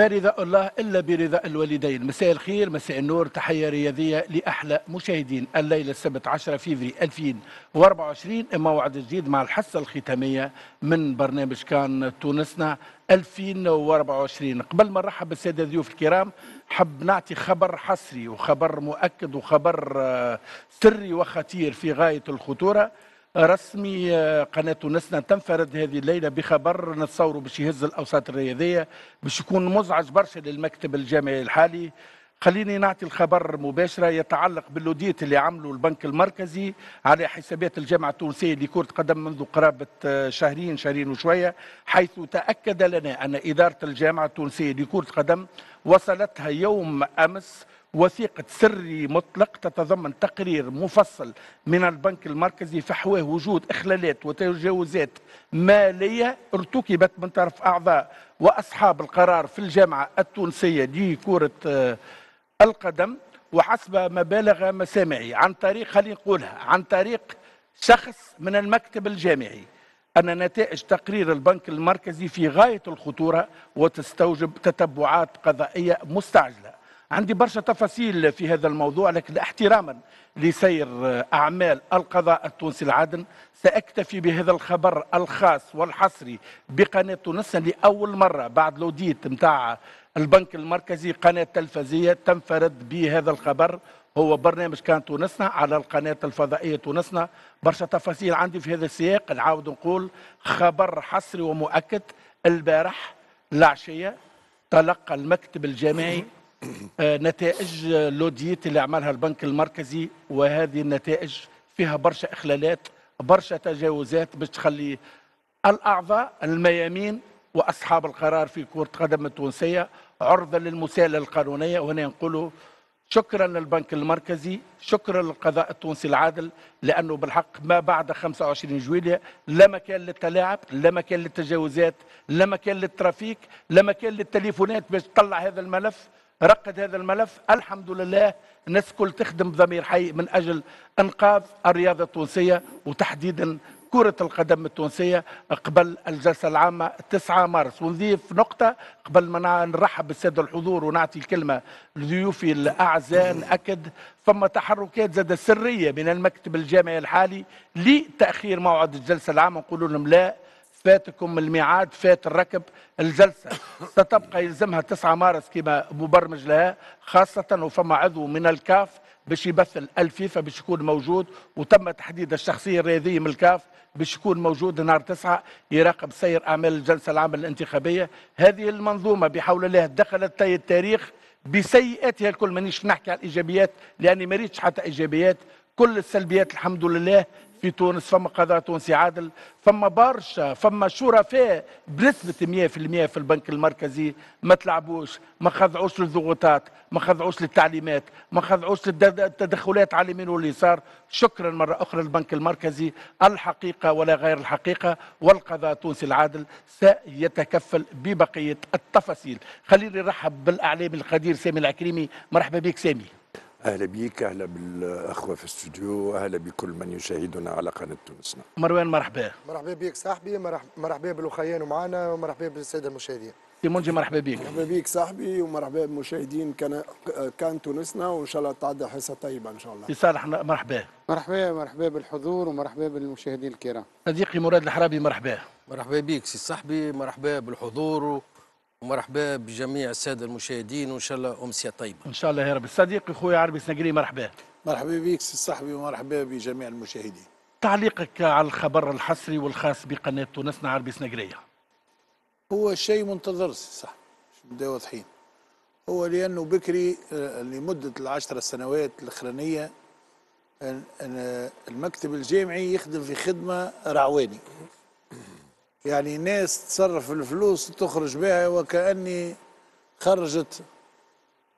ما رضاء الله إلا برضاء الوالدين. مساء الخير مساء النور. تحية رياضية لأحلى مشاهدين. الليلة السبت 10 فيفري 2024 موعد جديد مع الحصة الختامية من برنامج كان تونسنا 2024 قبل ما نرحب بالسادة الضيوف الكرام حب نعطي خبر حصري وخبر مؤكد وخبر آه، سري وخطير في غاية الخطورة. رسمي آه، قناة تونسنا تنفرد هذه الليلة بخبر نتصوره باش يهز الأوساط الرياضية باش يكون مزعج برشا للمكتب الجامعي الحالي. خليني نعطي الخبر مباشرة يتعلق باللوديت اللي عمله البنك المركزي على حسابات الجامعة التونسية لكرة قدم منذ قرابة آه، شهرين شهرين وشوية حيث تأكد لنا أن إدارة الجامعة التونسية لكرة قدم وصلتها يوم أمس وثيقة سري مطلق تتضمن تقرير مفصل من البنك المركزي فحواه وجود إخلالات وتجاوزات مالية ارتكبت من طرف أعضاء وأصحاب القرار في الجامعة التونسية لكرة آه، القدم. وحسب ما بالغ مسامعي عن طريق خلينا نقولها عن طريق شخص من المكتب الجامعي أن نتائج تقرير البنك المركزي في غاية الخطورة وتستوجب تتبعات قضائية مستعجلة. عندي برشا تفاصيل في هذا الموضوع لكن احتراما لسير أعمال القضاء التونسي العادل سأكتفي بهذا الخبر الخاص والحصري بقناة تونس لأول مرة بعد لوديت متاع البنك المركزي قناة تلفزية تنفرد بهذا الخبر. هو برنامج كان تونسنا على القناة الفضائية تونسنا. برشا تفاصيل عندي في هذا السياق. نعاود نقول خبر حصري ومؤكد. البارح العشية تلقى المكتب الجامعي نتائج لوديت اللي عملها البنك المركزي وهذه النتائج فيها برشا إخلالات برشا تجاوزات باش تخلي الأعضاء الميامين وأصحاب القرار في كرة قدم التونسية عرضة للمساءلة القانونية. وهنا نقولوا شكرا للبنك المركزي شكرا للقضاء التونسي العادل لأنه بالحق ما بعد 25 جويلية لا مكان للتلاعب لا مكان للتجاوزات لا مكان للترافيك لا مكان للتليفونات باش تطلع هذا الملف. رقد هذا الملف. الحمد لله الناس كل تخدم بضمير حي من أجل إنقاذ الرياضة التونسية وتحديدا كرة القدم التونسية قبل الجلسة العامة 9 مارس. ونضيف نقطة قبل ما نرحب بالسادة الحضور ونعطي الكلمة لضيوفي الأعزاء. نأكد ثم تحركات زاد سرية من المكتب الجامعي الحالي لتأخير موعد الجلسة العامة. نقول لهم لا فاتكم الميعاد فات الركب الجلسة ستبقى يلزمها 9 مارس كما مبرمج لها خاصة وفما عضو من الكاف باش يبث الفيفا باش يكون موجود وتم تحديد الشخصية الرياضية من الكاف باش يكون موجود نهار تسعة يراقب سير أعمال الجلسة العامة الانتخابية. هذه المنظومة بحول الله دخلت التاريخ بسيئاتها الكل مانيش نحكي على الإيجابيات لأني ما حتى إيجابيات. كل السلبيات الحمد لله في تونس فما قضاء تونسي عادل فما برشا فما شرفاء بنسبة 100% في البنك المركزي ما تلعبوش ما خضعوش للضغوطات ما خضعوش للتعليمات ما خضعوش للتدخلات على اليمين واليسار. شكرا مرة أخرى للبنك المركزي الحقيقة ولا غير الحقيقة والقضاء التونسي العادل سيتكفل ببقية التفاصيل. خليني نرحب بالأعلام القدير سامي العكريمي. مرحبا بك سامي. أهلا بك أهلا بالأخوة في الاستوديو أهلا بكل من يشاهدنا على قناة تونسنا مروان مرحبا مرحبا بك صاحبي مرحبا بالاخيان معنا ومرحبا بالسادة المشاهدين تيمونجي مرحبا بك مرحبا بك صاحبي ومرحبا بمشاهدين كان كان تونسنا وإن شاء الله تعدي حصة طيبة إن شاء الله. صالح مرحبا. مرحبا مرحبا بالحضور ومرحبا بالمشاهدين الكرام. صديقي مراد الحرابي مرحبا. مرحبا بك سي صاحبي مرحبا بالحضور ومرحبا بجميع السادة المشاهدين وإن شاء الله أمسية طيبة. إن شاء الله يا رب صديقي خويا عربي سنقري مرحبا. مرحبا بك سي صاحبي ومرحبا بجميع المشاهدين. تعليقك على الخبر الحصري والخاص بقناة تونسنا عربي سنقرية. هو شيء منتظر سي صاحبي نبدا واضحين. هو لأنه بكري آه، لمدة العشر سنوات الأخرانية المكتب الجامعي يخدم في خدمة رعواني يعني ناس تصرف الفلوس تخرج بها وكأني خرجت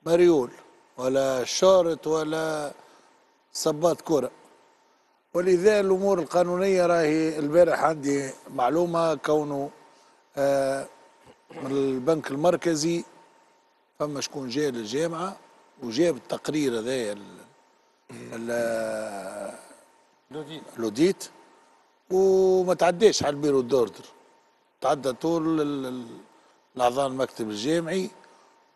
مريول ولا شارت ولا صبات كرة. ولذا الأمور القانونية راهي البارح عندي معلومة كونه آه من البنك المركزي فما شكون جاء للجامعة وجاب التقرير هذايا لوديت. وما تعداش على البيرو دوردر تعدى طول الأعضاء المكتب الجامعي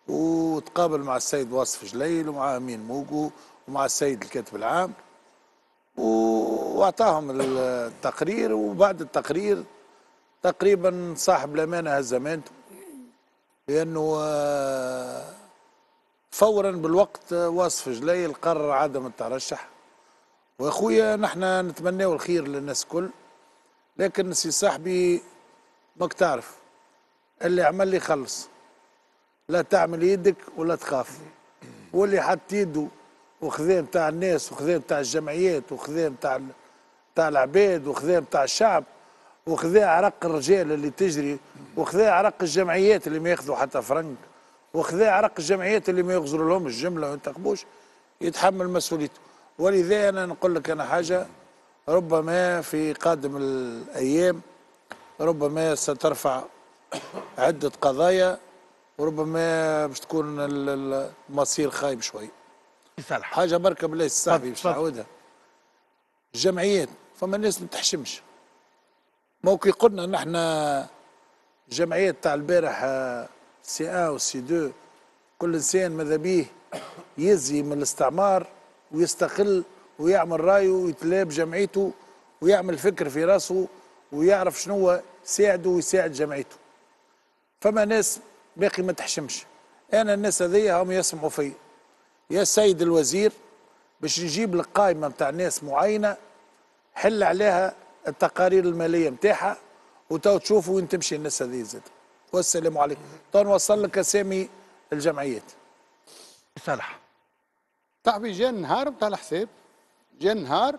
وتقابل مع السيد واصف جليل ومع أمين موقو ومع السيد الكاتب العام وأعطاهم التقرير وبعد التقرير تقريبا صاحب الأمانة هز امانته لأنه آه، فورا بالوقت واصف جليل قرر عدم الترشح. وأخويا نحن نتمناو الخير للناس الكل. لكن سي صاحبي ماك تعرف اللي عمل لي خلص. لا تعمل يدك ولا تخاف واللي حط يده وخذاه متاع الناس وخذاه متاع الجمعيات وخذاه متاع ال- متاع العباد وخذاه متاع الشعب وخذاه عرق الرجال اللي تجري وخذاه عرق الجمعيات اللي ما ياخذوا حتى فرنك وخذاه عرق الجمعيات اللي ما يغزروا لهم الجملة وينتخبوش يتحمل مسؤوليته. ولذا أنا نقول لك أنا حاجة ربما في قادم الأيام ربما سترفع عدة قضايا وربما باش تكون ال- ال- المصير خايب شوي. صالح حاجة بركة بالله الصاحبي باش. نعاودها. الجمعيات فما ناس ما تحشمش. موكي قلنا نحن الجمعيات تاع البارح آه، C1 وC2 كل إنسان ماذا بيه يزي من الاستعمار ويستقل ويعمل رأيه ويتلاب جمعيته ويعمل فكر في رأسه ويعرف شنو هو يساعده ويساعد جمعيته. فما ناس باقي ما تحشمش. أنا الناس هذيا هم يسمعوا فيا. يا سيد الوزير باش نجيب لك قائمة نتاع ناس معينة حل عليها التقارير المالية نتاعها وتو تشوفوا وين تمشي الناس هذه زاد. والسلام عليكم. تو نوصل لك أسامي الجمعيات. صالح. صاحبي جاء النهار بتاع الحساب. جاء النهار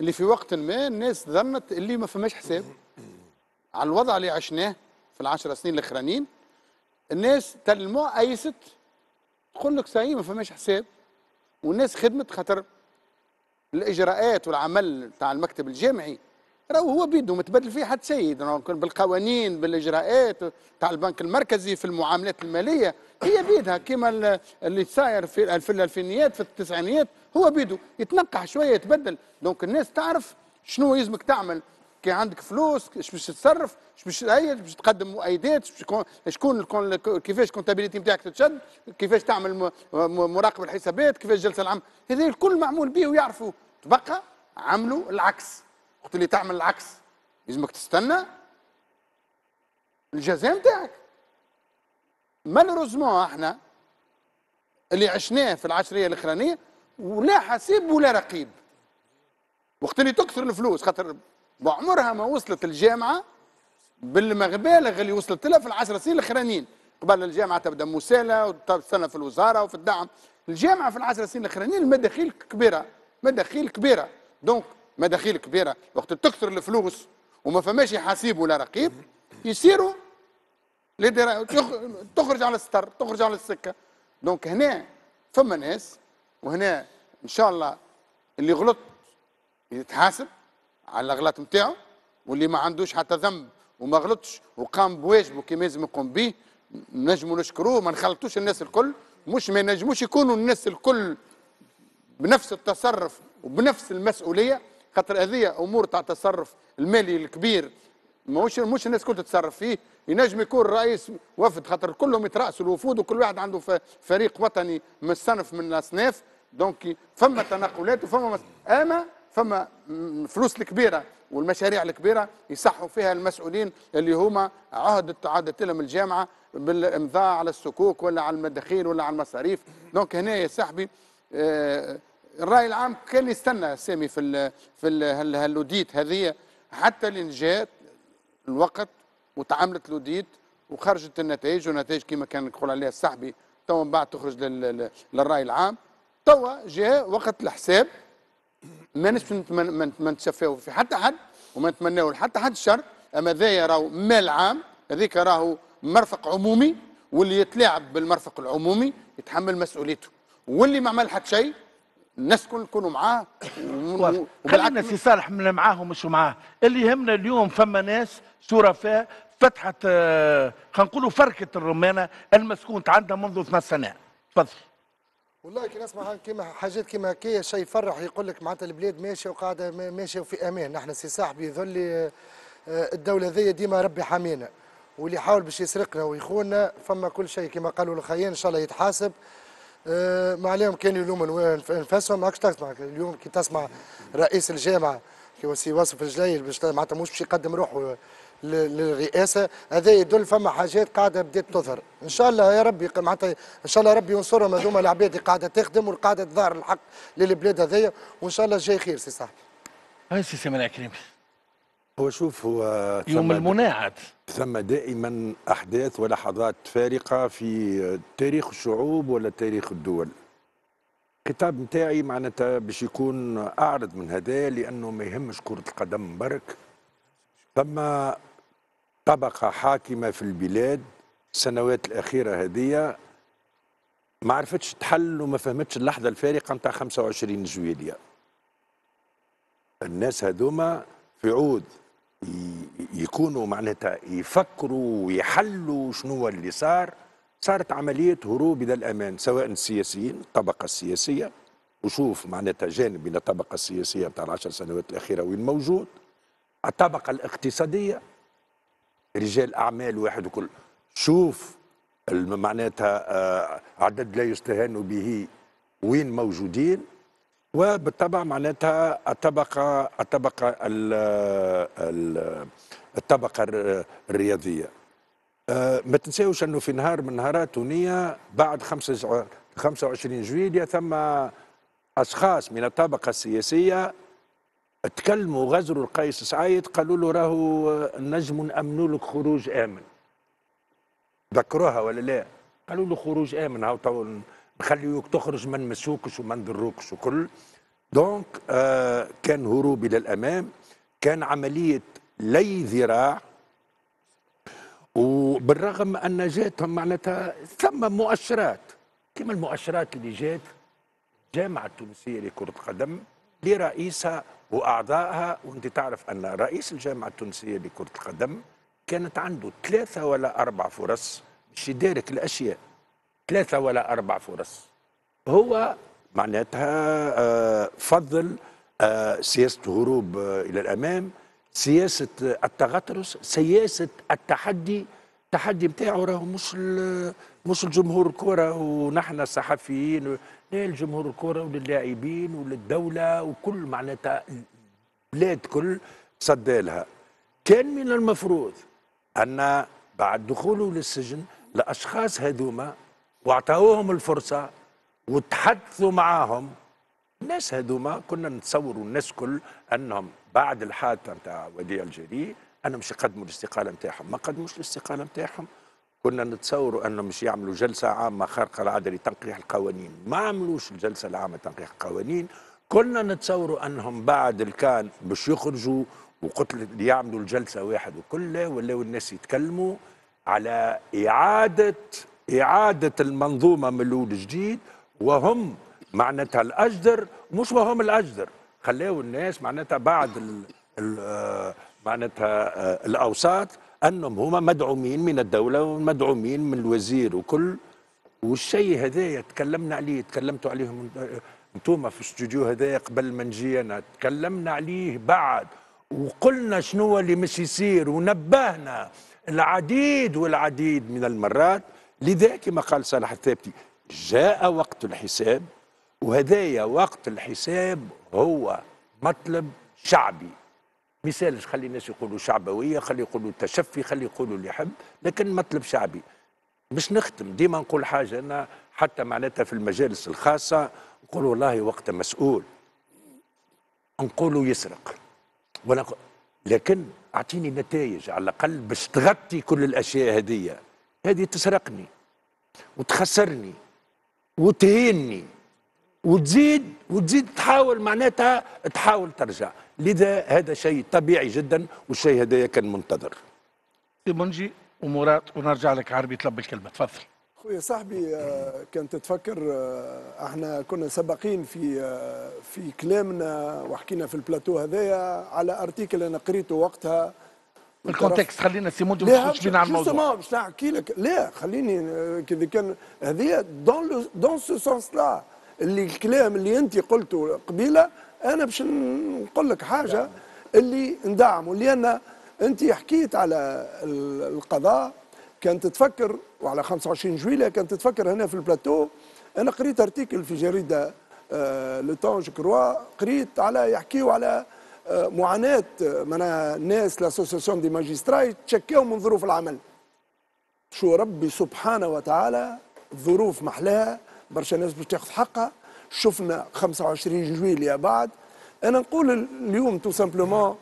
اللي في وقت ما الناس ظنت اللي ما فماش حساب. على الوضع اللي عشناه في العشر سنين الأخرانيين الناس الكل أيست تقول لك صحيح ما فماش حساب. والناس خدمت خاطر الإجراءات والعمل تاع المكتب الجامعي راهو هو بيده متبدل فيه حد كان بالقوانين بالإجراءات تاع البنك المركزي في المعاملات المالية هي بيدها. كما ال- اللي صاير في في الألفينيات في التسعينيات هو بيده يتنقح شوية يتبدل. donc الناس تعرف شنو يلزمك تعمل. كي عندك فلوس إيش باش تتصرف إيش باش باش تقدم مؤيدات شكون كيفاش كونتابيليتي نتاعك تتشد كيفاش تعمل مراقبه الحسابات كيفاش جلسة العام هذا الكل معمول به ويعرفوا. تبقى عملوا العكس. وقت اللي تعمل العكس. لازمك تستنى الجزاء نتاعك. مالوروزمون إحنا اللي عشناه في العشرية الأخرانية ولا حسيب ولا رقيب. وقت اللي تكثر الفلوس خاطر بعمرها ما وصلت الجامعة بالمبالغ اللي وصلت لها في العشر سنين الأخرانيين. قبل الجامعة تبدأ مساله وتستنى في الوزارة وفي الدعم. الجامعة في العشر سنين الأخرانيين المداخيل كبيرة مداخيل كبيرة. donc مداخيل كبيرة وقت تكثر الفلوس وما فماش حسيب ولا رقيب يصيروا تخرج على الستر تخرج على السكة. donc هنا فما ناس وهنا إن شاء الله اللي غلط يتحاسب على الأغلاط نتاعو واللي ما عندوش حتى ذنب وما غلطش وقام بواجبه كما لازم يقوم به نجموا نشكروه ما نخلطوش الناس الكل. مش ما ينجموش يكونوا الناس الكل بنفس التصرف وبنفس المسؤولية. خاطر هذه أمور تاع التصرف المالي الكبير. مش مش الناس كل تتصرف فيه. ينجم يكون رئيس وفد خاطر كلهم يترأسوا الوفود وكل واحد عنده فريق وطني من صنف من الأصناف. donc فما تنقلات وفما مس... أما فما م- فلوس الكبيرة والمشاريع الكبيرة يصحوا فيها المسؤولين اللي هما عهدت عهدت لهم الجامعة بالإمضاء على الصكوك ولا على المداخيل ولا على المصاريف. donc هنا يا صاحبي آه، الرأي العام كان يستنى سامي في ال في ال هال- هال audit هذه حتى لين جات الوقت وتعملت l'audit وخرجت النتائج والنتائج كما كان يقول عليها الصاحبي تو من بعد تخرج لل- لل- للرأي العام. توا جاء وقت الحساب ما ما نتشفاو في حتى حد وما نتمناو لحتى حد الشر. أما ذا راهو مال عام هذيك راهو مرفق عمومي واللي يتلاعب بالمرفق العمومي يتحمل مسؤوليته. واللي ما عمل حتى شيء الناس كل يكونوا معاه. خلينا سي صالح من معاه ومش معاه. اللي يهمنا اليوم فما ناس شرفاء فتحت آه، خلينا نقولوا فك الرمانة المسكونة عندها منذ 12 سنه تفضل. والله كي نسمع كيما حاجات كيما هكايا شيء يفرح يقول لك معناتها البلاد ماشية وقاعدة ما- ماشية في أمان. نحن سي صاحبي يظل آه، الدولة ذي ديما ربي حامينا. واللي يحاول باش يسرقنا ويخوننا فما كل شيء كما قالوا الخيان إن شاء الله يتحاسب. آه، ما عليهم كانوا يلوموا انفسهم ماكش تسمع اليوم كي تسمع رئيس الجامعة كي هو سي واصف الجليل باش معناتها مش باش يقدم روحه للرئاسة هذا يدل فما حاجات قاعدة بدات تظهر. إن شاء الله يا ربي معناتها إن شاء الله ربي ينصرهم هذوما العباد اللي قاعدة تخدم وقاعده تظهر الحق للبلاد هذيا وإن شاء الله الجاي خير سي صاحبي. هاي سي سيمان عكريمي هو شوف هو يوم المناعد ثم دائما أحداث ولحظات فارقة في تاريخ الشعوب ولا تاريخ الدول. الكتاب نتاعي معناتها باش يكون أعرض من هذا لأنه ما يهمش كرة القدم برك. ثم طبقة حاكمة في البلاد السنوات الأخيرة هذه ما عرفتش تحل وما فهمتش اللحظة الفارقة نتاع 25 جويليا الناس هذوما في عود. يكونوا معناتها يفكروا ويحلوا شنو هو اللي صار. صارت عملية هروب إلى الأمان سواء السياسيين الطبقة السياسية وشوف معناتها جانب من الطبقة السياسية بتاع العشر سنوات الأخيرة وين موجود. الطبقة الاقتصادية رجال أعمال واحد وكل. شوف معناتها آه، عدد لا يستهان به وين موجودين. وبالطبع معناتها الطبقة الطبقة ال ال الطبقة الر- الرياضية. آه، ما تنساوش أنه في نهار من نهارات تونية بعد 5 25 جويلية ثم أشخاص من الطبقة السياسية تكلموا غزروا القيس سعيد قالوا له راهو نجم نأمنوا لك خروج آمن. ذكروها ولا لا؟ قالوا له خروج آمن هاو تو نخليوك تخرج ما نمسوكش وما نضروكش وكل. donc آه كان هروب إلى الأمام كان عملية لي ذراع. وبالرغم أن جاتهم معناتها ثم مؤشرات كما المؤشرات اللي جات الجامعة التونسية لكرة القدم لرئيسها وأعضائها. وأنت تعرف أن رئيس الجامعة التونسية لكرة القدم كانت عنده ثلاثة ولا أربع فرص باش يدارك الأشياء. ثلاثة ولا أربع فرص. هو معناتها آه، فضل آه، سياسة هروب آه، إلى الأمام سياسة التغطرس سياسة التحدي التحدي بتاعه راهو مش مش الجمهور الكرة ونحن الصحفيين لا الجمهور الكرة وللاعبين وللدولة وكل معناتها البلاد كل صدالها كان من المفروض أن بعد دخوله للسجن الأشخاص هذوما واعطوهم الفرصة وتحدثوا معاهم. الناس هذوما كنا نتصوروا الناس كل أنهم بعد الحادثة نتاع وديع الجري أنهم مش يقدموا الاستقالة نتاعهم ما قدموش الاستقالة نتاعهم كنا نتصوروا أنهم مش يعملوا جلسة عامة خارقه العاده لتنقيح القوانين. ما عملوش الجلسة العامة لتنقيح القوانين. كنا نتصوروا أنهم بعد الكان باش يخرجوا وقتل يعملوا الجلسة واحد وكل ولاو الناس يتكلموا على إعادة إعادة المنظومة من الأول جديد وهم معناتها الأجدر مش وهم الأجدر. خلاو الناس معناتها بعد ال ال آه، معناتها آه، الأوساط أنهم هما مدعومين من الدولة ومدعومين من الوزير وكل. والشيء هذايا تكلمنا عليه تكلمتوا عليه أنتم في الاستوديو هذايا قبل ما نجي انا تكلمنا عليه بعد. وقلنا شنو اللي مش يصير ونبهنا العديد والعديد من المرات لذا كما قال صالح الثابتي جاء وقت الحساب وهدايا وقت الحساب هو مطلب شعبي. مثال خلي الناس يقولوا شعبوية خلي يقولوا تشفي خلي يقولوا اللي يحب لكن مطلب شعبي. مش نختم ديما نقول حاجة أنا حتى معناتها في المجالس الخاصة نقول والله وقت مسؤول. نقولوا يسرق. ولا لكن أعطيني نتائج على الأقل باش تغطي كل الأشياء هذه هذه تسرقني وتخسرني وتهيني وتزيد وتزيد تحاول معناتها تحاول ترجع. لذا هذا شيء طبيعي جدا والشيء هذا كان منتظر. منجي ومراد ونرجع لك عربي طلب الكلمة. تفضل. خويا صاحبي آه، كنت تفكر آه، إحنا كنا سباقين في آه، في كلامنا وحكينا في البلاتو هذايا على article أنا قريته وقتها. ال contexte خلينا سي منجي ما لا تخش بينا على الموضوع. باش نحكي لك لا خليني آه، كذا كان هذه dans dans ce sens لا اللي الكلام اللي أنت قلته قبيلة أنا باش نقول لك حاجة اللي ندعمه لأن أنت حكيت على ال- القضاء كانت تفكر وعلى 25 جويلية كانت تفكر هنا في البلاتو. أنا قريت article في جريده Le Temps je crois قريت على يحكيوا على معاناة معناها الناس l'association des magistrats يتشكاو من ظروف العمل. شو ربي سبحانه وتعالى ظروف محلاها برشا ناس باش تاخذ حقها. شفنا 25 جويلية بعد. أنا نقول اليوم tout simplement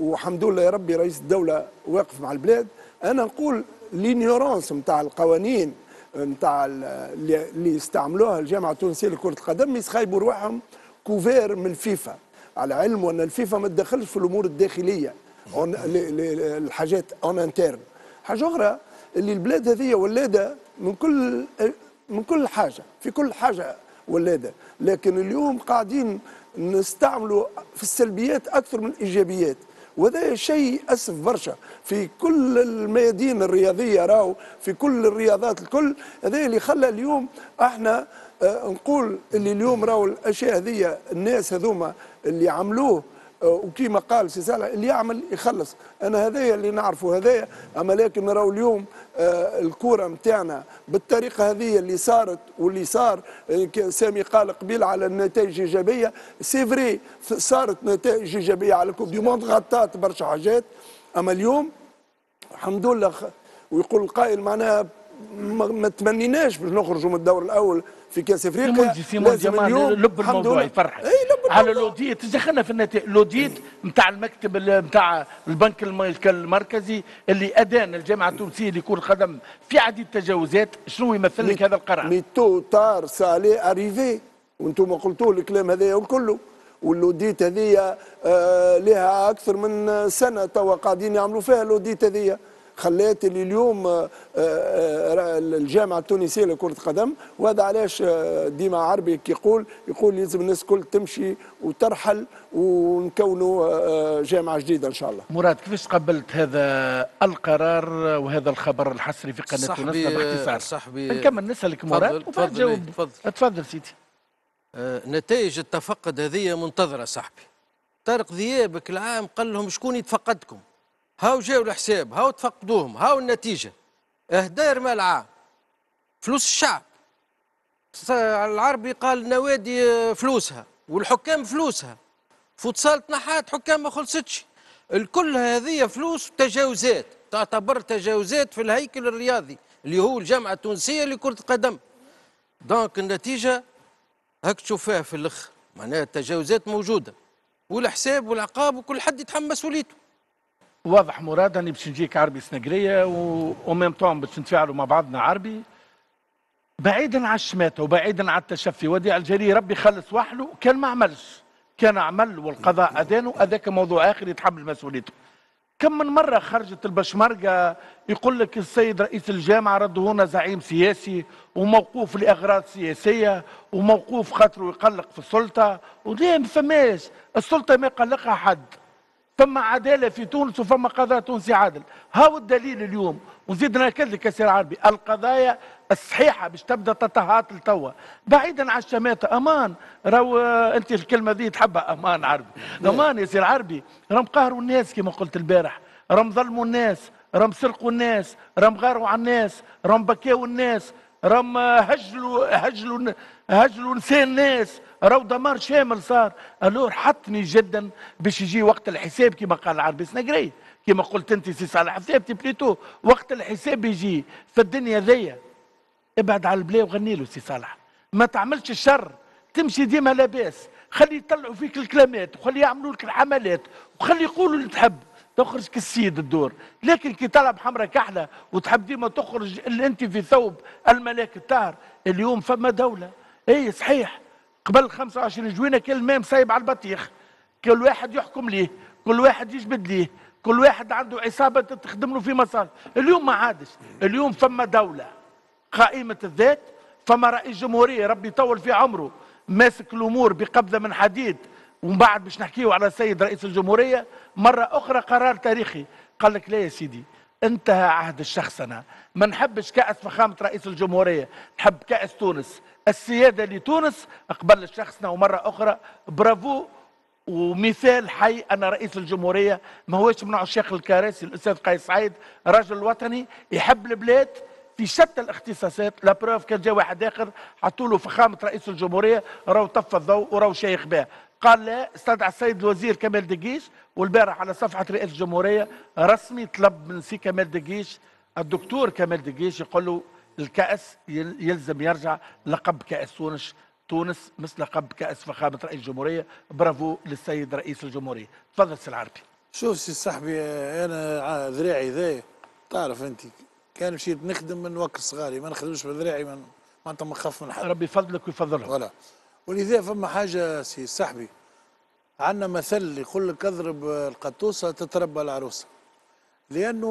والحمد لله يا ربي رئيس الدولة واقف مع البلاد. أنا نقول l'ignorance نتاع القوانين نتاع اللي استعملوها الجامعة التونسية لكرة القدم يسخايلوا رواحهم couverts من الفيفا على علم ان الفيفا ما تدخلش في الأمور الداخلية الحاجات en interne حاجة أخرى اللي البلاد هذه ولادة من كل من كل حاجة في كل حاجة ولادة. لكن اليوم قاعدين نستعملوا في السلبيات أكثر من الإيجابيات. وهذا شيء أسف برشا. في كل الميادين الرياضية راهو في كل الرياضات الكل هذا اللي خلى اليوم إحنا نقول اللي اليوم راهو الأشياء هذه الناس هذوما اللي عملوه آه، وكيما قال سي صالح اللي يعمل يخلص. أنا هذايا اللي نعرفه هذايا أما لكن راهو اليوم آه، الكرة نتاعنا بالطريقة هذه اللي صارت واللي صار آه، سامي قال قبيل على النتائج ايجابيه c'est vrai صارت نتائج إيجابية على ال coupe du monde غطات برشا حاجات. أما اليوم الحمد لله ويقول القائل معناها ما تمنيناش باش نخرجوا من الدور الأول في كأس أفريقيا. سيمون اليوم لب الموضوع يفرحك. إي لب على الموضوع. l'audit دخلنا في النتائج l'audit نتاع المكتب ال- نتاع البنك الم- المركزي اللي أدان الجامعة التونسية لكرة القدم في عديد التجاوزات. شنو يمثل لك هذا القرار؟ mais tôt ou tard ça allait arriver وأنتم قلتوا الكلام هذايا الكل وال audit هذيا آه لها أكثر من سنة توا قاعدين يعملوا فيها ال audit هذيا خلات اللي اليوم آه آه الجامعة التونسية لكرة القدم. وهذا علاش آه، ديما عربي كي يقول يقول لازم الناس الكل تمشي وترحل ونكونوا آه، جامعة جديدة إن شاء الله. مراد كيفاش قبلت هذا القرار وهذا الخبر الحصري في قناة تونس؟ باختصار صاحبي- نكمل نسألك مراد. تفضل- وبعد تفضل، جاوب تفضل. تفضل سيدي. آه، نتائج التفقد هذه منتظرة صاحبي. طارق ذيابك العام قال لهم شكون يتفقدكم؟ هاو جاوا الحساب هاو تفقدوهم هاو النتيجة. اهدار مال العام فلوس الشعب. العربي قال نوادي آه، فلوسها والحكام فلوسها. فوتسال تنحات حكام ما خلصتش. الكل هذه فلوس تجاوزات تعتبر تجاوزات في الهيكل الرياضي اللي هو الجامعة التونسية لكرة القدم. دونك النتيجة هاك تشوفها في الآخر معناها التجاوزات موجودة. والحساب والعقاب وكل حد يتحمل مسؤوليته واضح مراد اني باش نجيك عربي سنقرية وميم طون باش نتفاعلوا مع بعضنا عربي. بعيدا عن الشماتة وبعيدا عن التشفي. وديع الجري ربي خلص وحده. كان ما عملش. كان عمل والقضاء ادانه هذاك موضوع آخر يتحمل مسؤوليته. كم من مرة خرجت البشمركة يقول لك السيد رئيس الجامعة رده هنا زعيم سياسي وموقوف لأغراض سياسية وموقوف خاطره يقلق في السلطة. وليه ما فماش؟ السلطة ما يقلقها حد. فما عدالة في تونس وفما قضاء تونسي عادل. هاو الدليل اليوم؟ ونزيد ناكد لك يا عربي. القضايا الصحيحة باش تبدأ تتهات لتوا. بعيدا عن الشماتة أمان. راهو آه، أنت الكلمة ذي تحبها أمان عربي. أمان يا سير عربي. راهم قهروا الناس كما قلت البارح. راهم ظلموا الناس راهم سرقوا الناس راهم غاروا على الناس راهم بكاوا الناس راهم هجلوا هجلوا هجلوا نساء الناس. راهو دمار شامل صار. الور حطني جدا باش يجي وقت الحساب كما قال العربي سنقري. كما قلت أنت سي صالح حسابتي بليتو. وقت الحساب يجي في الدنيا ذي ابعد على البلا وغني له سي صالح. ما تعملش الشر. تمشي ديما لاباس. خلي يطلعوا فيك الكلامات وخلي يعملوا لك الحملات وخلي يقولوا اللي تحب. تخرج كالسيد الدور. لكن كي طلب حمرا كحلة وتحب ديما تخرج اللي أنت في ثوب الملاك الطاهر. اليوم فما دولة. اي صحيح. قبل 25 جوينة كان الماء مسايب على البطيخ. كل واحد يحكم ليه كل واحد يجبد ليه كل واحد عنده عصابة تخدم له في مسار. اليوم ما عادش. اليوم فما دولة قائمة الذات فما رئيس جمهورية ربي يطول في عمره ماسك الأمور بقبضة من حديد. ومن بعد باش نحكيو على السيد رئيس الجمهورية مرة أخرى قرار تاريخي. قال لك لا يا سيدي انتهى عهد الشخصنة. ما نحبش كأس فخامة رئيس الجمهورية نحب كأس تونس. السيادة لتونس. قبل الشخصنة ومرة أخرى. برافو ومثال حي. ان رئيس الجمهورية. ما هوش من عشاق الكراسي الأستاذ قيس سعيد رجل وطني يحب البلاد في شتى الاختصاصات. لا بروف كان جا واحد آخر. حطوا له فخامه رئيس الجمهورية. راهو طفى الضوء وراهو شيخ بها قال لا استدعى السيد الوزير كمال دقيش. والبارح على صفحة رئاسه الجمهورية رسمي طلب من سي كمال دقيش. الدكتور كمال دقيش يقول له الكأس يل- يلزم يرجع لقب كأس تونس تونس مثل لقب كأس فخامة رئيس الجمهورية. برافو للسيد رئيس الجمهورية. تفضل سي العربي. شوف سي صاحبي أنا ع- ذراعي ذا تعرف أنت كان مشيت نخدم من وكر صغاري ما نخدمش بذراعي من معناتها ما نخاف من حد. ربي يفضلك ويفضلهم ولا ولذا فما حاجة سي صاحبي عندنا مثل يقول لك اضرب القطوسة تتربى العروسة. لأنه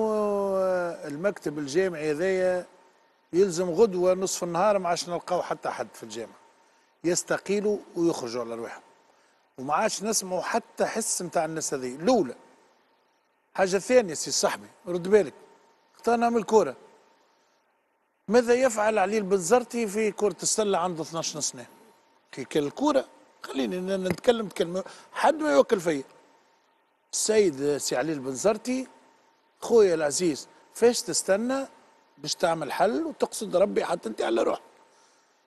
المكتب الجامعي هذايا يلزم غدوة نصف النهار ما عادش نلقاو حتى حد في الجامعة يستقيلوا ويخرجوا على روحهم وما عادش نسمعوا حتى حس نتاع الناس هذه الأولى حاجة ثانية سي صاحبي رد بالك. اخترنا من الكوره ماذا يفعل علي البنزرتي في كرة السلة عنده 12 سنة؟ كي كان الكورة خليني نتكلم كلمة. حد ما يوكل فيا. السيد سي علي البنزرتي خويا العزيز فاش تستنى باش تعمل حل وتقصد ربي حتى انت على روحك.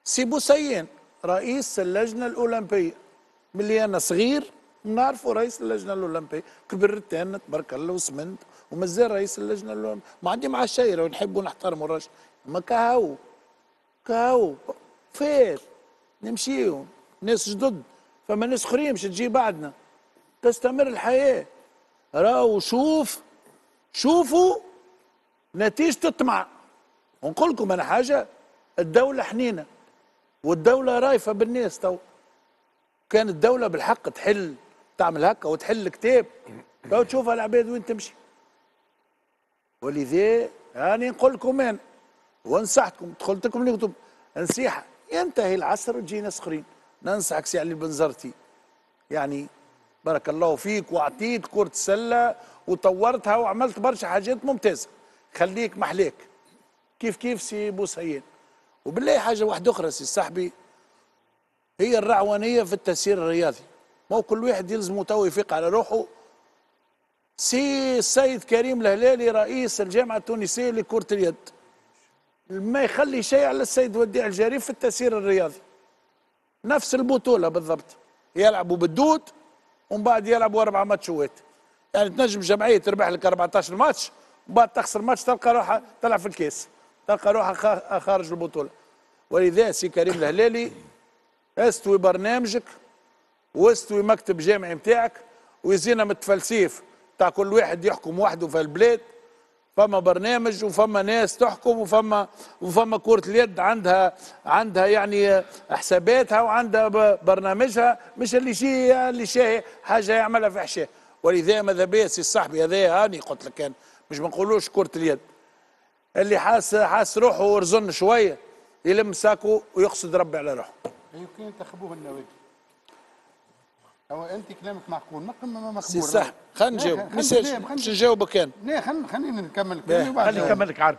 سي بوسيين رئيس اللجنة الأولمبية. ملي أنا صغير نعرفه رئيس اللجنة الأولمبية. كبرت أنا تبارك الله وسمنت ومازال رئيس اللجنة الأولمبية. ما عندي مع الشيرة ونحب ونحترم الراجل. ما كهو كهو فير نمشيو. ناس جدد فما ناس أخرين مش تجي بعدنا. تستمر الحياة. راهو شوف شوفوا نتيجة الطمع ونقول لكم أنا حاجة الدولة حنينة والدولة رايفة بالناس تو. كان الدولة بالحق تحل تعمل هكا وتحل كتاب. تو تشوف العباد وين تمشي. ولذا يعني نقول لكم أنا ونصحتكم دخلت لكم اللي كتب نصيحة ينتهي العصر وتجي ناس آخرين. ننصحك سي علي بنزرتي يعني بارك الله فيك وأعطيت كرة السلة وطورتها وعملت برشا حاجات ممتازة. خليك محليك كيف كيف سي بوسعين وبالله حاجة واحدة أخرى سي صاحبي هي الرعوانية في التسيير الرياضي. ما هو كل واحد يلزمه تو يفيق على روحه. سي السيد كريم الهلالي رئيس الجامعة التونسية لكرة اليد. ما يخلي شيء على السيد وديع الجريف في التسيير الرياضي. نفس البطولة بالضبط. يلعبوا بالدود ومن بعد يلعبوا أربع ماتشات يعني تنجم جمعية تربح لك 14 ماتش ومن بعد تخسر ماتش تلقى روحها تلعب في الكاس. تلقى خا- خارج البطولة. ولذا سي كريم الهلالي استوي برنامجك واستوي مكتب جامعي متاعك ويزينا من التفلسيف تاع كل واحد يحكم وحده في البلاد. فما برنامج وفما ناس تحكم وفما وفما كرة اليد عندها عندها يعني حساباتها وعندها برنامجها مش اللي شيء اللي شيء حاجة يعملها في حشاه ولذا ماذا بيا سي صاحبي هذا هاني قلت لك كان مش ما نقولوش كرة اليد. اللي حاس حاس روحه ورزن شوية يلم ساكو ويقصد ربي على روحه. يمكن ينتخبوه النوادي هو أنت كلامك معقول مقبول. سي صاحبي خلينا نجاوب. خلينا مش نجاوبك أنا لا خلينا نكمل كلامي وبعد خلي نكمل لك عربي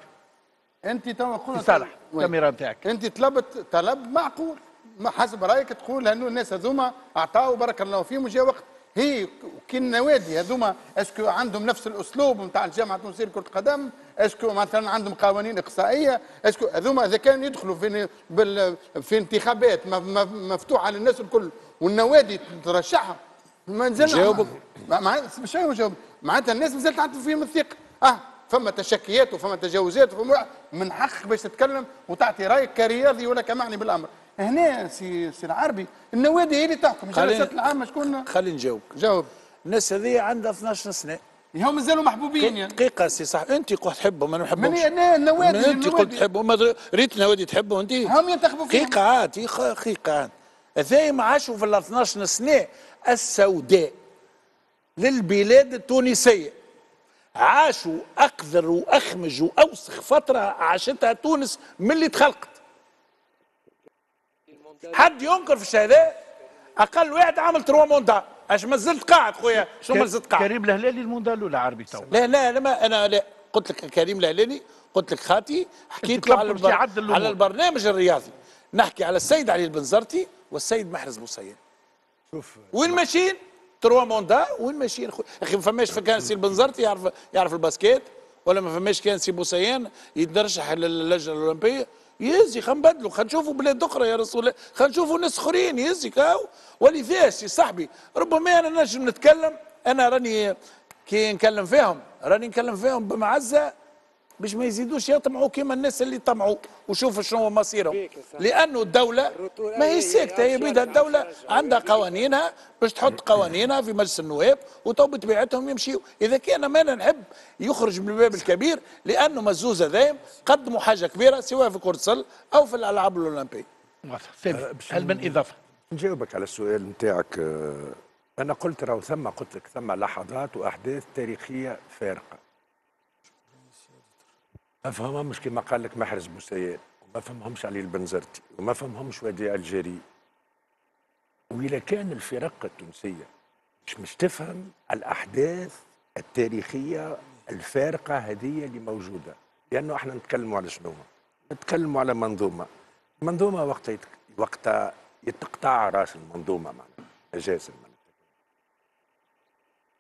أنت تو قلت صالح؟ الكاميرا نتاعك. أنت طلبت طلب معقول. حسب رأيك تقول انه الناس هذوما اعطاوا بارك الله فيهم وجاء وقت. هي كي النوادي هذوما est-ce que عندهم نفس الأسلوب نتاع الجامعة التونسيه لكرة القدم est-ce que مثلا عندهم قوانين إقصائية est-ce que هذوما إذا كانوا يدخلوا في بال في انتخابات مفتوحة للناس الكل والنوادي ترشحها ما نزل جاوبك. مش معناتها الناس مازالت عندهم فيهم الثقة. آه فما تشكيات وفما تجاوزات وفما من حقك باش تتكلم وتعطي رأيك كرياضي ولا كمعني بالأمر. هنا سي سي العربي. النوادي هي اللي تحكم. الجلسات العامة شكون؟ خلينا نجاوبك. جاوب. الناس هذه عندها 12 سنة. هم مازالوا محبوبين يعني. دقيقة سي صح. أنت قلت تحبهم أنا ما من نحبهمش. هنا النوادي من أنت قلت النوادي. تحبهم ريت نوادي تحبهم أنت. هم ينتخبوا فيهم. دقيقة عاد دقيقة عاد هذي ما عاشوا في ال 12 سنة. السوداء للبلاد التونسية. عاشوا أقذر وأخمج وأوسخ فترة عاشتها تونس من اللي تخلقت. حد ينكر في الشهادة؟ أقل واحد عمل trois mandats أش ما زلت قاعد خويا. شو ما زلت قاعد. كريم الهلالي ال mandat الأولى عربي تو. لا لا أنا ما أنا لا. قلت لك كريم الهلالي قلت لك خاتي حكيت على, البر... على البرنامج الرياضي. نحكي على السيد علي البنزرتي والسيد محرز بوصيان شوف وين ماشيين؟ trois mandats وين ماشيين خو- أخي ما فماش كان سي البنزرتي يعرف يعرف ال basket ولا ما فماش كان سي بوسيان يترشح للجنه الأولمبية. يهزي خلينا نبدلوا خلينا نشوفوا بلاد أخرى يا رسول الله خلينا نشوفوا ناس أخرين يهزي كاو. ولذاش يا صاحبي ربما أنا نجم نتكلم أنا راني كي نكلم فيهم راني نكلم فيهم بمعزة باش ما يزيدوش يطمعوا كيما الناس اللي طمعوا. وشوفوا شنو هو مصيرهم لأنه الدولة ما هي ساكتة. هي بيدها الدولة عندها قوانينها باش تحط قوانينها في مجلس النواب وتو بطبيعتهم يمشيوا إذا كان ما أنا نحب يخرج من الباب الكبير لأنه مزوز هذايم قدموا حاجة كبيرة سواء في كرة السلة أو في الألعاب الأولمبية. واضح. سامي هل من إضافة؟ نجاوبك على السؤال نتاعك آه، أنا قلت راهو ثم قلت لك ثم لحظات وأحداث تاريخية فارقة. ما فهمهمش كما قال لك محرز بوسيان وما فهمهمش علي البنزرتي وما فهمهمش وديع الجري وإذا كان الفرق التونسية مش مش تفهم الأحداث التاريخية الفارقة هذه اللي موجودة. لأنه إحنا نتكلموا على شنو؟ نتكلموا على منظومة. منظومة وقت. وقت يتقطع رأس المنظومة معناها معناها.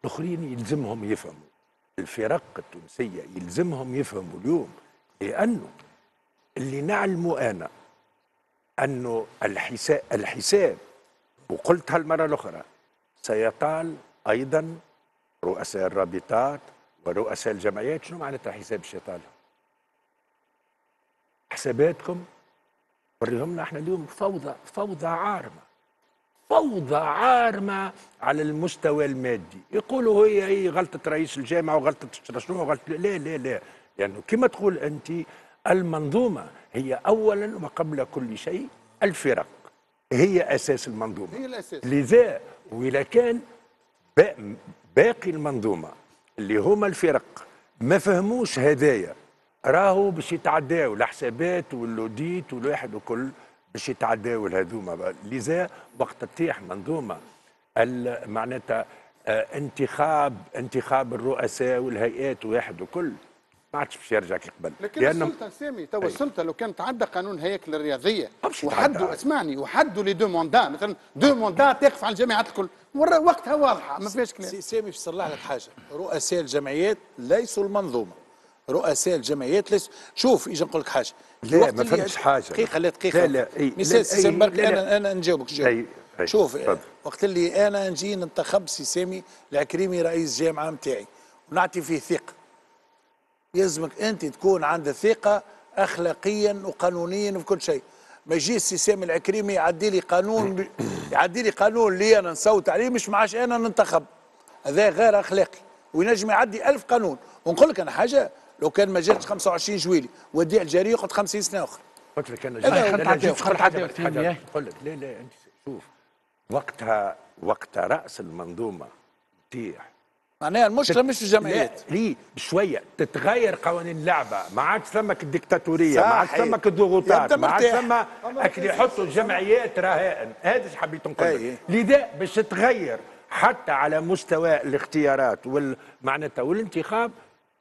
الآخرين يلزمهم يفهموا. الفرق التونسية يلزمهم يفهموا اليوم لأنه اللي نعلمه أنا أنه الحساب الحساب وقلتها المرة الأخرى سيطال أيضا رؤساء الرابطات ورؤساء الجمعيات. شنو معناتها حساب الشيطان؟ حساباتكم وريهم لنا إحنا اليوم فوضى فوضى عارمة. فوضى عارمة على المستوى المادي. يقولوا هي هي غلطة رئيس الجامعة وغلطة شنو وغلطه لا لا لا. لأنه كما تقول أنت المنظومة هي اولا وقبل كل شيء الفرق. هي أساس المنظومة. هي الأساس. لذا وإذا كان با- باقي المنظومة اللي هما الفرق ما فهموش هدايا راهو باش يتعداو الحسابات واللوديت والواحد وكل باش يتعداو الهذوما بقى. لذا وقت تطيح منظومة ال- معناتها آه، انتخاب انتخاب الرؤساء والهيئات واحد وكل ما عادش باش يرجع كي قبل لكن السلطة سامي تو. السلطة لو كان تعدى قانون الهياكل الرياضيه. وحددوا اسمعني وحددوا les deux mandats مثلا deux mandats تقف على الجامعات الكل وقتها واضحة ما فيهاش كلام سي- سامي باش نصلح لك حاجة رؤساء الجمعيات ليسوا المنظومة رؤساء الجمعيات ليسوا شوف أجي نقول لك حاجة لا، ما فهمتش حاجة. دقيقة لا دقيقة لا، لا، مثال سي لا،. أنا أنا نجاوبك جاوب شوف. وقت اللي أنا نجي ننتخب سي سامي العكريمي رئيس جامعة نتاعي ونعطي فيه ثقة يلزمك أنت تكون عندك ثقة اخلاقيا وقانونيا في كل شيء ما يجي السي سامي العكريمي يعدي لي قانون. يعدي لي قانون اللي أنا نصوت عليه مش معاش أنا ننتخب هذا غير أخلاقي وينجم يعدي ألف قانون ونقول لك أنا حاجة لو كان ما جاتش 25 جويلي وديع الجاري يقعد 50 سنه أخرى قلت لك أنا إيه؟ نقول لك لا لا أنت شوف وقتها وقت رأس المنظومة تيح معناها المشكلة مش الجمعيات. ليه؟ بشوية. تتغير قوانين اللعبه ما عادش ثمك الدكتاتوريه ما عادش. ثمك الضغوطات ما عادش. ثم أكل يحطوا الجمعيات رهائن. هذا إيش حبيت نقول لذا باش تتغير حتى على مستوى الاختيارات وال معناتها والانتخاب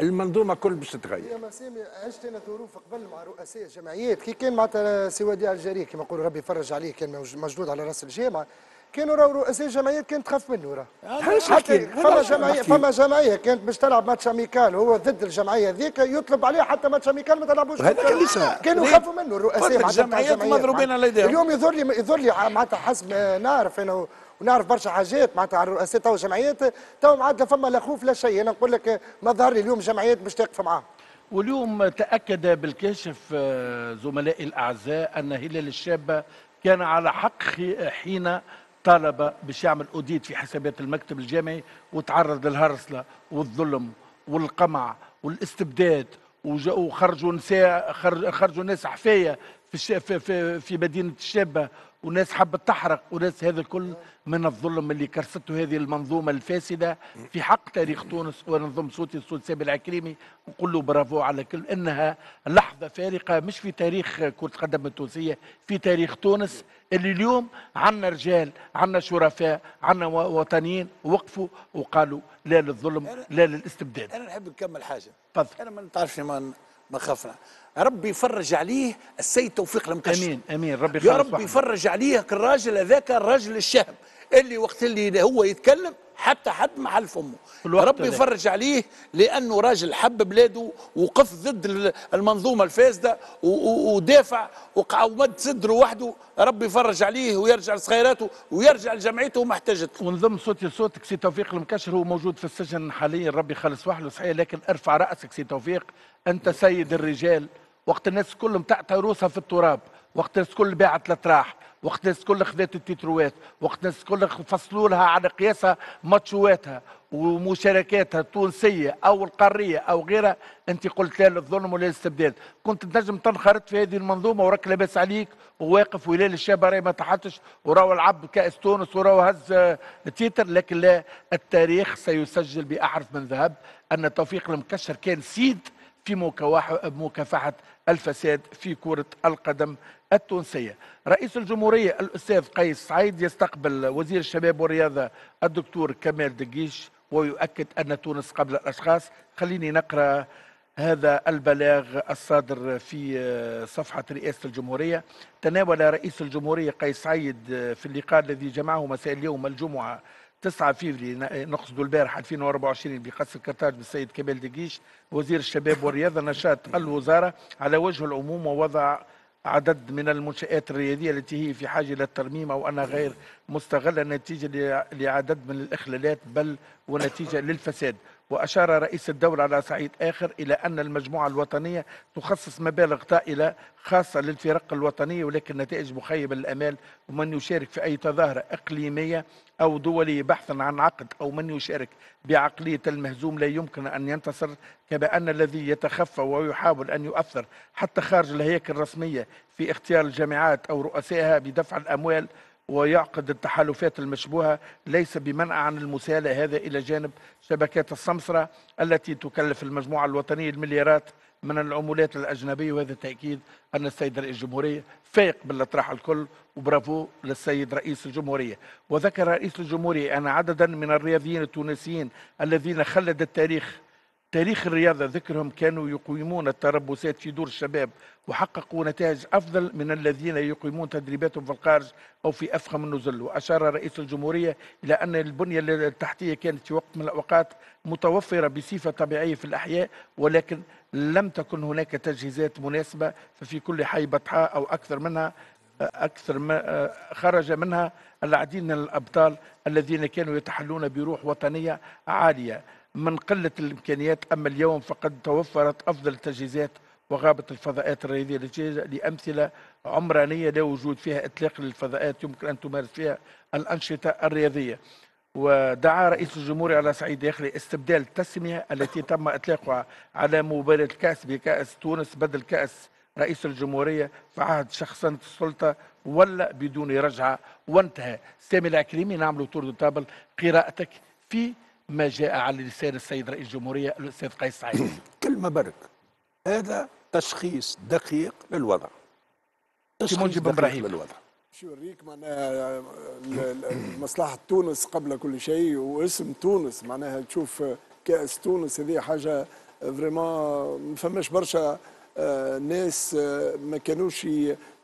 المنظومه كل باش تتغير يا مسامي عشت أنا ظروف قبل مع رؤساء الجمعيات كي كان معناتها سي وديع الجري كما يقولوا ربي يفرج عليه كان موج- مشدود على رأس الجامعة كانوا راهو رؤساء الجمعيات كانت تخاف منه راه علاش حتى؟ فما جمعيه؟ فما جمعية كانت باش تلعب match amical هو ضد الجمعية ذيك يطلب عليه حتى match amical ما تلعبوش هذا فيه. كان اللي صار. كانوا يخافوا منه الرؤساء الجمعيات. مضروبين على يديهم. اليوم يظهر لي يظهر لي معناتها حسب نعرف أنا ونعرف برشا حاجات معناتها على الرؤساء تو جمعيات تو معناتها فما لا خوف لا شيء. أنا نقول لك ما ظهر لي اليوم جمعيات باش تقف معاهم. واليوم تأكد بالكشف آه، زملائي الأعزاء أن هلال الشابة كان على حق حين طالب باش يعمل أوديت في حسابات المكتب الجامعي وتعرض للهرسلة والظلم والقمع والاستبداد وخرجوا نساء خرج- خرجوا ناس حفاية في في في, مدينة الشابة وناس حبت تحرق وناس هذا الكل من الظلم اللي كرسته هذه المنظومة الفاسدة في حق تاريخ تونس ونظم صوتي الصوت سامي العكريمي نقول له برافو على كل إنها لحظة فارقة مش في تاريخ كرة القدم التونسية في تاريخ تونس اللي اليوم عنا رجال عنا شرفاء عنا وطنيين وقفوا وقالوا لا للظلم لا للاستبداد أنا نحب نكمل حاجة تفضل. أنا ما نتعرفش ما ما خافنا. ربي يفرج عليه السيد توفيق المكشف آمين آمين ربي يا يخلص رب وحده. يفرج عليه الراجل هذاك الراجل الشهم. اللي وقت اللي هو يتكلم حتى حد محل فمه. ربي. يفرج عليه لأنه راجل حب بلاده وقف ضد ال- المنظومة الفاسده ودافع وقع ومد صدره وحده. ربي يفرج عليه ويرجع لصغيراته ويرجع لجمعيته وما احتاجت ونضم صوتي لصوتك سي توفيق المكشر هو موجود في السجن حاليا. ربي يخلص وحده صحيح لكن ارفع رأسك سي توفيق. أنت سيد الرجال. وقت الناس كلهم تعطى روسها في التراب وقت الناس كل باعت الاتراح وقت الناس كل خذت التتروات وقت الناس كل فصلوا لها على قياسها ماتشواتها ومشاركاتها التونسية أو القارية أو غيرها. أنت قلت لا للظلم ولا للاستبداد كنت تنجم تنخرط في هذه المنظومة وراك لاباس عليك وواقف وهلال الشابة ما تحطش وراهو لعب كأس تونس وراهو هز titre. لكن لا التاريخ سيسجل بأحرف من ذهب أن توفيق المكشر كان سيد في مكافحة الفساد في كرة القدم التونسية. رئيس الجمهورية الأستاذ قيس سعيد يستقبل وزير الشباب والرياضة الدكتور كمال دقيش ويؤكد أن تونس قبل الأشخاص. خليني نقرأ هذا البلاغ الصادر في صفحة رئاسة الجمهورية. تناول رئيس الجمهورية قيس سعيد في اللقاء الذي جمعه مساء اليوم الجمعة 9 فيفري نقصد البارح 2024 بقصر قرطاج بالسيد كمال دقيش وزير الشباب والرياضة نشاط الوزارة على وجه العموم ووضع عدد من المنشآت الرياضية التي هي في حاجة إلى الترميم أو أنها غير مستغلة نتيجة لع- لعدد من الإخلالات بل ونتيجة للفساد. وأشار رئيس الدولة على صعيد آخر إلى أن المجموعة الوطنية تخصص مبالغ طائلة خاصة للفرق الوطنية ولكن نتائج مخيبة للأمال. ومن يشارك في أي تظاهرة إقليمية أو دولية بحثا عن عقد أو من يشارك بعقلية المهزوم لا يمكن أن ينتصر كما أن الذي يتخفى ويحاول أن يؤثر حتى خارج الهياكل الرسمية في اختيار الجامعات أو رؤسائها بدفع الأموال. ويعقد التحالفات المشبوهة ليس بمنع عن المساءلة هذا إلى جانب شبكات السمسرة التي تكلف المجموعة الوطنية المليارات من العمولات الأجنبية وهذا تأكيد أن السيد رئيس الجمهورية فايق بالأطراح الكل وبرافو للسيد رئيس الجمهورية. وذكر رئيس الجمهورية أن عددا من الرياضيين التونسيين الذين خلد التاريخ تاريخ الرياضة ذكرهم كانوا يقيمون التربصات في دور الشباب وحققوا نتائج أفضل من الذين يقيمون تدريباتهم في الخارج أو في أفخم النزل. وأشار رئيس الجمهورية إلى أن البنية التحتية كانت في وقت من الأوقات متوفرة بصفة طبيعية في الأحياء ولكن لم تكن هناك تجهيزات مناسبة ففي كل حي بطحاء أو أكثر منها أكثر ما خرج منها العديد من الأبطال الذين كانوا يتحلون بروح وطنية عالية. من قلة الإمكانيات أما اليوم فقد توفرت أفضل التجهيزات وغابت الفضاءات الرياضية لأمثلة عمرانية لا وجود فيها إطلاق للفضاءات يمكن أن تمارس فيها الأنشطة الرياضية. ودعا رئيس الجمهورية على صعيد آخر استبدال التسمية التي تم إطلاقها على مباراة الكأس بكأس تونس بدل كأس رئيس الجمهورية. في عهد شخصنة السلطة ولا بدون رجعة وانتهى. سامي العكريمي نعمل tour de table قراءتك في ما جاء على لسان السيد رئيس الجمهورية الأستاذ قيس سعيد. كلمة برك هذا تشخيص دقيق للوضع. تشخيص دقيق إبراهيم. للوضع. شو يوريك؟ معناها مصلحة تونس قبل كل شيء واسم تونس معناها تشوف كأس تونس هذه حاجة vraiment ما فماش برشا آه، ناس آه، ما كانوش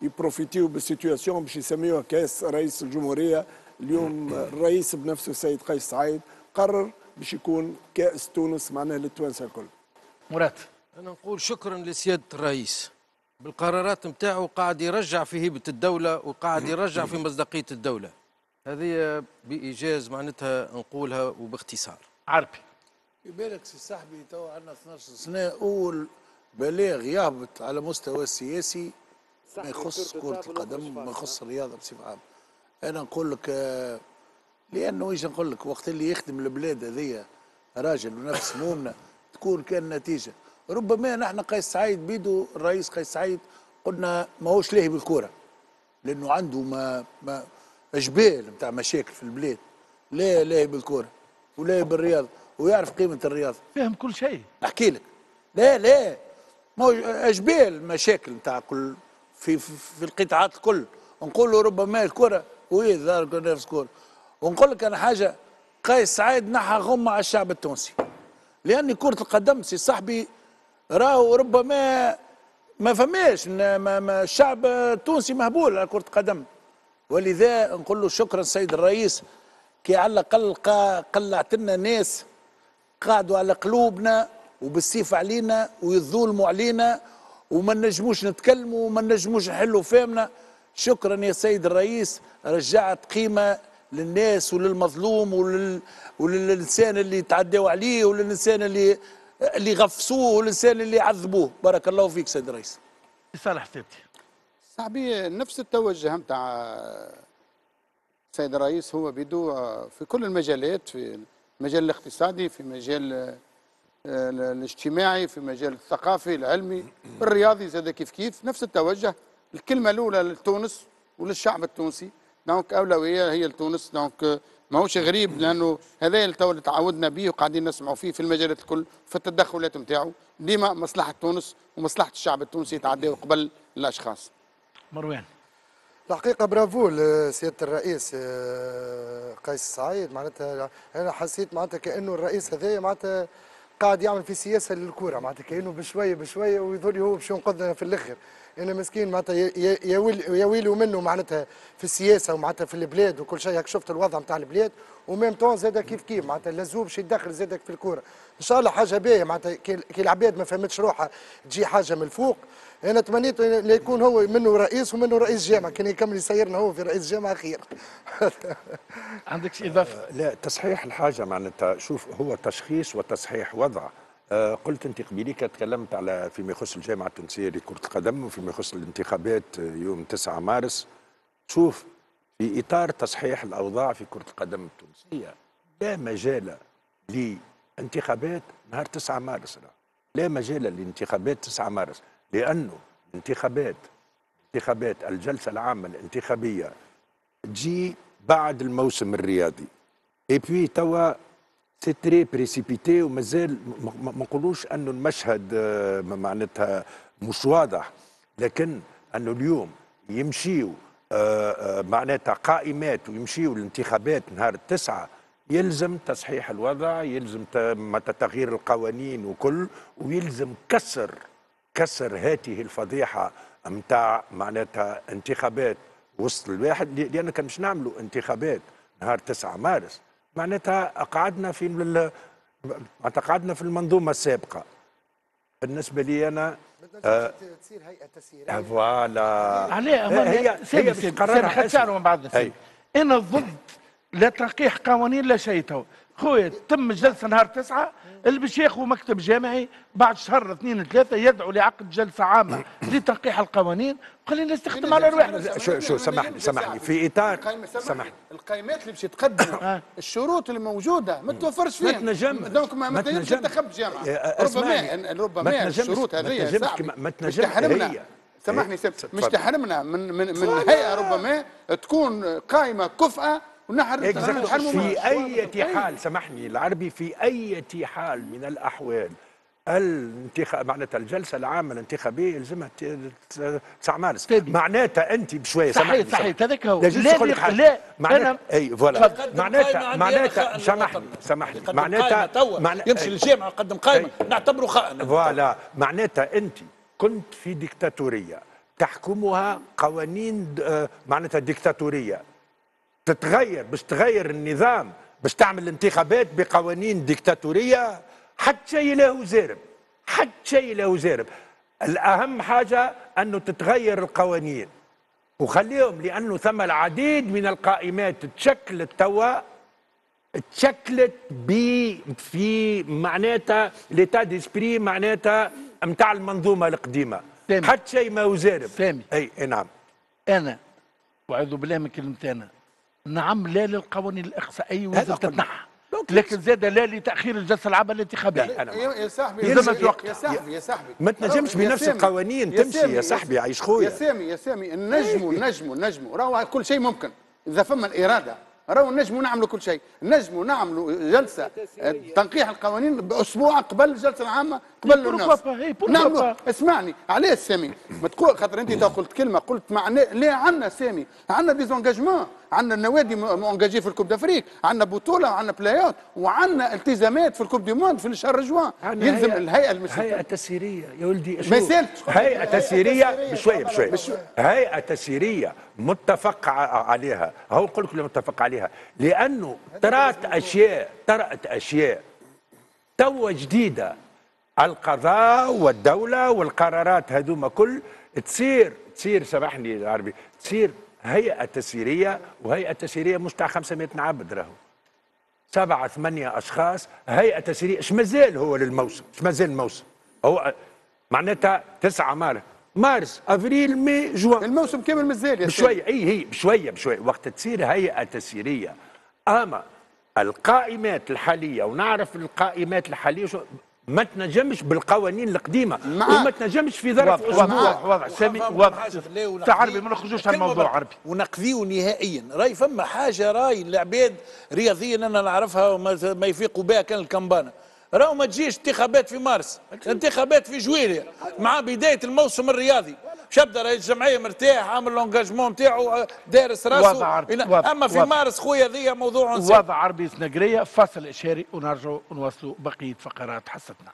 يبروفيتيو بال situation باش يسميوها كأس رئيس الجمهورية. اليوم الرئيس بنفسه السيد قيس سعيد قرر باش يكون كأس تونس معناها للتوانسة الكل. مراد. أنا نقول شكرا لسيادة الرئيس بالقرارات نتاعو قاعد يرجع في هيبة الدولة وقاعد يرجع في مصداقية الدولة. هذه بإيجاز معناتها نقولها وباختصار. عربي. في بالك سي صاحبي تو عندنا 12 سنة أول بلاغ يهبط على مستوى السياسي ما يخص كرة القدم وما يخص الرياضة بصفة عامة. أنا نقول لك لأنه إيش نقول لك وقت اللي يخدم البلاد هذيا راجل ونفس مومنا تكون كان نتيجة. ربما نحن قيس سعيد بيدو الرئيس قيس سعيد قلنا ماهوش لاهي بالكورة لأنه عنده ما ما جبال نتاع مشاكل في البلاد. لا لاهي بالكورة ولا بالرياضة ويعرف قيمة الرياضة فهم كل شيء. أحكي لك. لا لا. ما إشبال مشاكل نتاع كل في, في, في القطاعات الكل. نقول له ربما الكره وهي ظهر كنا نفس الكره ونقول لك أنا حاجة قيس سعيد نحى غمة على الشعب التونسي. لأن كرة القدم سي صاحبي راهو ربما ما فماش ما ما الشعب التونسي مهبول على كرة القدم. ولذا نقول له شكرا سيد الرئيس كي على الأقل قلعت لنا ناس قعدوا على قلوبنا وبالسيف علينا ويظلموا علينا وما نجموش نتكلموا وما نجموش نحلوا فهمنا. شكرا يا سيد الرئيس رجعت قيمة للناس وللمظلوم ولل... وللإنسان اللي تعدوا عليه وللإنسان اللي اللي غفصوه والإنسان اللي عذبوه. بارك الله فيك سيد الرئيس. صالح حسابتي صاحبي نفس التوجه نتاع السيد الرئيس هو بيدو في كل المجالات في المجال الاقتصادي في مجال الاجتماعي في مجال الثقافي العلمي الرياضي زاد كيف كيف. نفس التوجه. الكلمة الأولى لتونس وللشعب التونسي. donc أولوية هي لتونس. donc ماهوش غريب لأنه هذا اللي تعودنا به وقاعدين نسمعوا فيه في المجالات الكل في التدخلات نتاعو ديما مصلحة تونس ومصلحة الشعب التونسي يتعداو قبل الأشخاص. مروان. الحقيقة برافو لسيادة الرئيس آه، قيس سعيد. معناتها أنا حسيت معناتها كأنه الرئيس هذايا معناتها قاعد يعمل في سياسة للكورة معناتها كأنه بشوية بشوية ويظل هو باش ينقذنا في الآخر. أنا مسكين معناتها ي- ي- يا ويل- يا ويلو منه معناتها في السياسة ومعناتها في البلاد وكل شيء. شفت الوضع نتاع البلاد. وميم طون زاد كيف كيف معناتها لازم باش يدخل زادك في الكورة. إن شاء الله حاجة باهية معناتها. كي العباد ما فهمتش روحها تجي حاجة من الفوق. أنا تمنيت ان يكون هو منه رئيس ومنه رئيس جامعة. كان يكمل يسيرنا هو في رئيس جامعة خير عندك إضافة؟ لا تصحيح الحاجة معناتها. شوف هو تشخيص وتصحيح وضع. قلت انت قبيليك تكلمت على فيما يخص الجامعة التونسية لكرة القدم وفيما يخص الانتخابات آه، يوم 9 مارس. شوف في إطار تصحيح الأوضاع في كرة القدم التونسية لا مجال لانتخابات نهار 9 مارس. لا, لا مجال لانتخابات 9 مارس لأنه انتخابات انتخابات الجلسة العامة الانتخابية تجي بعد الموسم الرياضي. et puis توا c'est très précipité ومازال ما- نقولوش انه المشهد آه، معناتها مش واضح لكن انه اليوم يمشيوا آه، آه، معناتها قائمات ويمشيوا الانتخابات نهار التسعة يلزم تصحيح الوضع يلزم تغيير القوانين وكل ويلزم كسر كسر هذه الفضيحة متاع معناتها انتخابات وسط الواحد ل- لأن كان مش نعملوا انتخابات نهار 9 مارس معناتها قعدنا في ال- معناتها قعدنا في المنظومة السابقة. بالنسبة لي أنا آه، تصير هيئة تسييرية. voilà. عليه هي هي باش خد شعره من بعد أنا ضد لا تنقيح قوانين لا شيء تو. خويا تم الجلسه نهار تسعة اللي باش ياخذوا مكتب جامعي بعد شهر اثنين ثلاثة يدعوا لعقد جلسة عامة لتنقيح القوانين. وخلينا نستخدم على رواحنا. شو شو سامحني سامحني. في القائمة سامحني. القائمات اللي باش تقدموا الشروط اللي موجوده ما توفرش ما فيها. تنجمش. donc ما, ما ما تنجمش. تنتخب جامعة. ربما ما ربما الشروط ما هذه يا تنجمش ما مش تنجمش. تحرمنا. سامحني مش. تحرمنا. من من من هيئة ربما تكون قائمة كفءه في أي حال سامحني العربي في أي حال من الأحوال الانتخاب معناتها الجلسة العامة الانتخابية يلزمها ت- ت- 9 مارس. معناتها أنت بشوية صحيح صحيح. هذاك هو لا لا معناتها أي فوالا. معناتها معناتها سامحني. سامحني. معناتها يمشي. للجامعه يقدم قائمة. نعتبره خائن. فوالا. معناتها أنت كنت في ديكتاتورية تحكمها قوانين آه، معناتها ديكتاتورية. تتغير باش تغير النظام باش تعمل انتخابات بقوانين ديكتاتورية حتى شيء له زارب. حتى شيء له زارب. الأهم حاجة أنه تتغير القوانين. وخليهم لأنه ثم العديد من القائمات تشكلت توا تشكلت ب في معناتها ليتا ديسبري معناتها متاع المنظومة القديمة. حتى شيء ما هو زارب. سامي. أي نعم. أنا واعوذ بالله من كلمتي أنا. نعم لا للقوانين الاقصائيه ولازم. تتنحى لكن زاد لا لتأخير الجلسة العامة الانتخابية. لا أنا يا يا صاحبي يا- صاحبي يا صاحبي. ما تنجمش بنفس القوانين تمشي يا صاحبي عيش خويا. يا سامي يا سامي. نجموا نجموا نجموا راهو كل شيء ممكن. إذا فما الإرادة. راهو نجموا نعملوا كل شيء. نجموا نعملوا جلسة آه، تنقيح القوانين بأسبوع قبل الجلسة العامة قبل pourquoi الناس. pourquoi نعملوا. اسمعني. علاش سامي. ما تقول خاطر أنت قلت كلمة قلت معناه ليه عندنا سامي؟ عندنا des engagements. عندنا النوادي مونجاجي في ال coupe d'Afrique عندنا بطولة وعندنا بلايات وعندنا التزامات في ال coupe du monde في شهر جوان يلزم هيئة- الهيئة المسؤولة هيئة تسييرية. يا ولدي ما. يسالش. هيئة تسييرية بشوية بشوية. هيئة تسييرية متفق عليها. هو نقول لك متفق عليها. لأنه طرات أشياء طرات أشياء توا جديدة. القضاء والدولة والقرارات هذوما كل تصير تصير سامحني العربي تصير هيئة تسييرية وهيئة تسييرية مش تاع 500 عبد راهو سبعة ثمانية أشخاص هيئة تسييرية إيش مازال هو للموسم؟ إيش مازال الموسم؟ هو معناتها تسعة مارس. مارس أفريل مي جوان. الموسم كامل مازال بشوية أي هي بشوية بشوية وقت تصير هيئة تسييرية. أما القائمات الحالية ونعرف القائمات الحالية شو ما تنجمش بالقوانين القديمة. معاك. وما تنجمش في ظرف واضح أسبوع. واضح واضح. سامي واضح. عربي ما نخرجوش على الموضوع. عربي ونقضيه نهائيا. رأي فما حاجة رأي العباد رياضيا أنا نعرفها وما ما يفيقوا بها كان الكمبانة. راهو ما تجيش انتخابات في مارس انتخابات في جويليا مع بداية الموسم الرياضي. شبدا رئيس الجمعيه مرتاح عامل لونجاجمون نتاعو دارس واضح راسه أما في. مارس خويا ذي موضوع. وضع عربي سنقرية فصل إشاري ونرجع نواصلوا بقية فقرات حصتنا